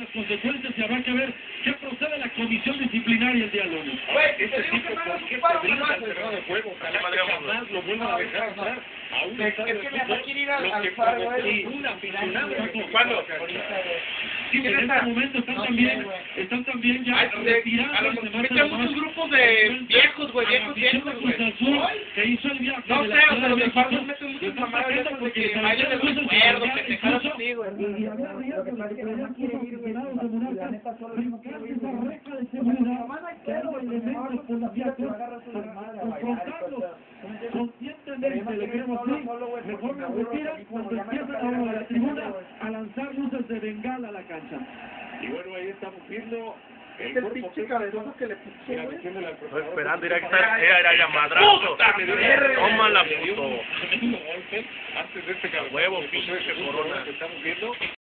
las consecuencias y habrá que ver qué procede la comisión disciplinaria el día lunes. Este tipo, que ¿por más qué ocupado se que brinca más, al güey. terreno de juego? Ojalá Ya que madreamos jamás lo vuelvan a dejar entrar a un Es estadio que de me fútbol. quiere ir al- Lo al que faro, provocó güey. un aficionado. ¿Cuándo? Sí, en ¿Quién este momento están también, güey. están también ya meten además, muchos grupos de viejos, güey, viejos, viejos, güey. Que hizo el viaje No sé, o sea, los meten muchas mamadas porque. Y de que de seguridad, creando elementos policíacos, confrontarlos conscientemente, le queremos mejor me retiran cuando empiezan ahora la tribuna a lanzar luces de bengala a la cancha. Y bueno, ahí estamos viendo Es el pinche cabezazo que le la güey. preparador esperando, físico. era, era, era ya madrazo. Tómala, puto. antes de este huevo, pinche Corona. que estamos viendo.